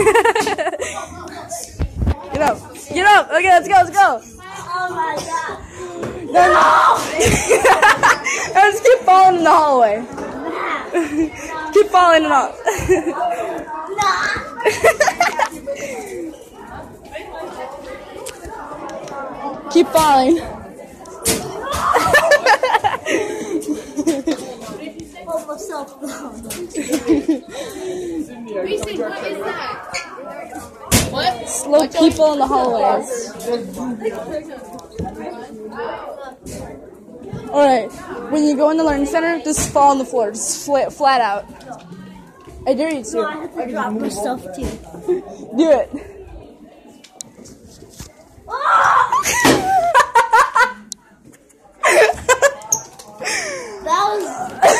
Get up. Get up. Okay, let's go. Let's go. Oh my god. No. no. Just keep falling in the hallway. keep falling and up. keep falling. Myself down. Reese, what is that? What? Slow people in the hallways. Alright, when you go in the learning center, just fall on the floor. Just flat, flat out. I dare you No, I to. have to drop myself too. Do it. That was No.